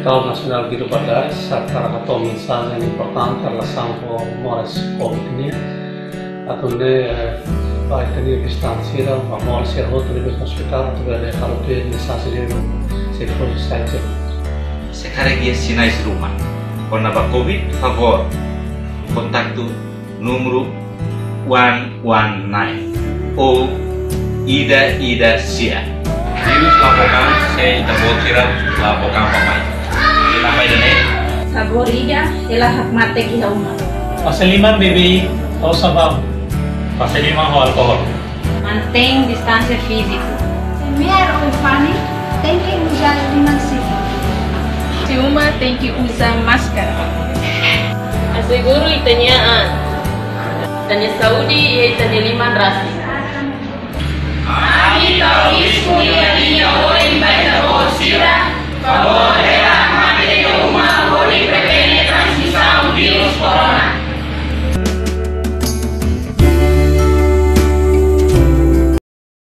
Mercado Nacional Guido Bagais, para a tua mensagem importante em relação ao Mores Covid-19. Atunde vai ter distância, a Mores é outro nível do hospital, tu vai deixar o teu mensagem de se for site. Sekarang ia sinais rumah. Kona ba COVID, favor, kontaktu número 119 ou Ida Ida Sia. Virus lapokan saya tabotira lapokan pamai. Nampai dene. Saboriga ela hakmate ki hauma. Pasaliman BBI atau sabab. Pasaliman ho alkohol. Mantém distância física. Semear ou pane tem que usar limancito. Se uma tem que usar máscara. Aseguro itanyaan. Tanya Saudi e tanya liman rasi. Amita.